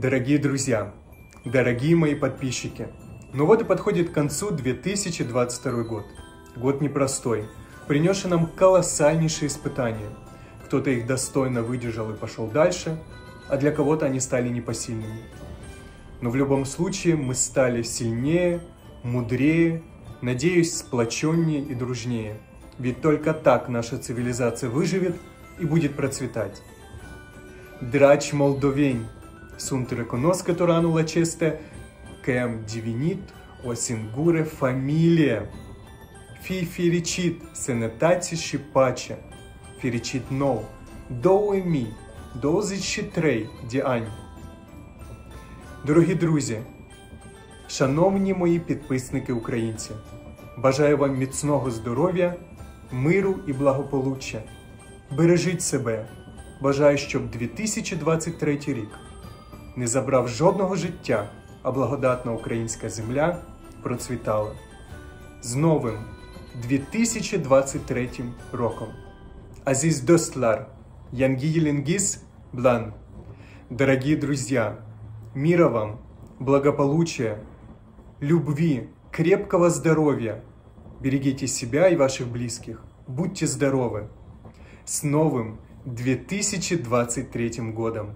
Дорогие друзья, дорогие мои подписчики, ну вот и подходит к концу 2022 год. Год непростой, принесший нам колоссальнейшие испытания. Кто-то их достойно выдержал и пошел дальше, а для кого-то они стали непосильными. Но в любом случае мы стали сильнее, мудрее, надеюсь, сплоченнее и дружнее. Ведь только так наша цивилизация выживет и будет процветать. Драч молдовень, sunt recunoscător anul acesta că am devenit o singură familie. Fii fericit, sănătate și pace. Fericit nou, 2023 de ani. Дорогі друзі, шановні мої підписники українці, бажаю вам міцного здоров'я, миру і благополуччя. Бережіть себе. Бажаю, щоб 2023 рік не забрав жодного життя, а благодатна українська земля процвітала. З новим 2023 роком. Азиз Достлар, Янгиелингис Блан. Дорогие друзья, мира вам, благополучия, любви, крепкого здоровья. Берегите себя и ваших близких. Будьте здоровы. С новым 2023 годом!